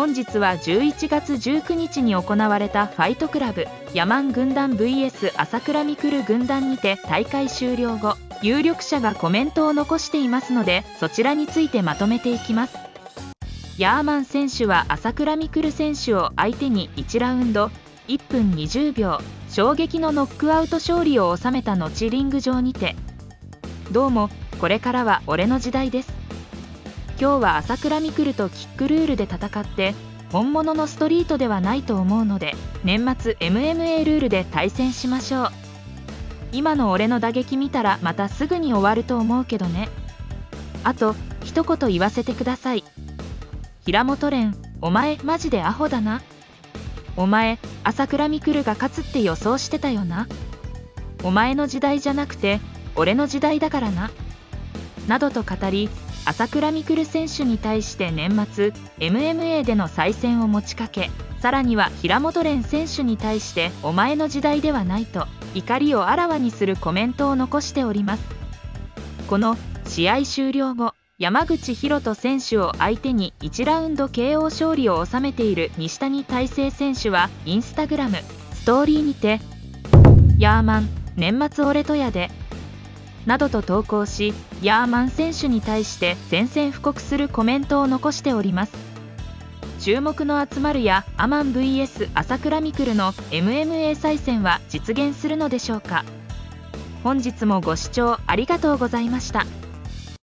本日は11月19日に行われたファイトクラブヤマン軍団 VS 朝倉未来軍団にて大会終了後有力者がコメントを残していますのでそちらについてまとめていきます。ヤーマン選手は朝倉未来選手を相手に1ラウンド1分20秒衝撃のノックアウト勝利を収めた後リング上にて。どうもこれからは俺の時代です。今日は朝倉未来とキックルールで戦って本物のストリートではないと思うので年末 MMA ルールで対戦しましょう。今の俺の打撃見たらまたすぐに終わると思うけどね。あと一言言わせてください。平本蓮お前マジでアホだな。お前朝倉未来が勝つって予想してたよな。お前の時代じゃなくて俺の時代だからな。などと語り朝倉未来選手に対して年末 MMA での再戦を持ちかけさらには平本蓮選手に対してお前の時代ではないと怒りをあらわにするコメントを残しております。この試合終了後山口博人選手を相手に1ラウンド KO 勝利を収めている西谷大成選手はインスタグラムストーリーにて「ヤーマン年末俺とやで」などと投稿しヤーマン選手に対して宣戦布告するコメントを残しております注目の集まるやアマン VS 朝倉未来の MMA 再戦は実現するのでしょうか本日もご視聴ありがとうございました。